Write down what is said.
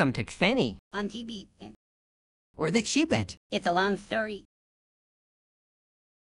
Welcome to Xeni. on TV. Or the Chibet. It's a long story.